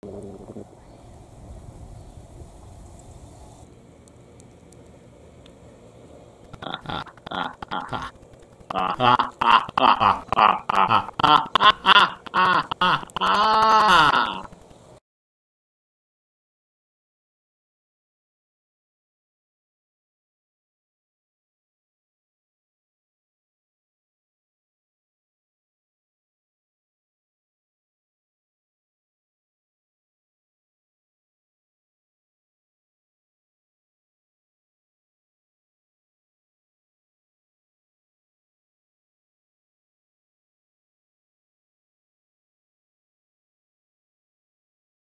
啊啊啊啊啊！啊啊啊啊啊啊啊啊！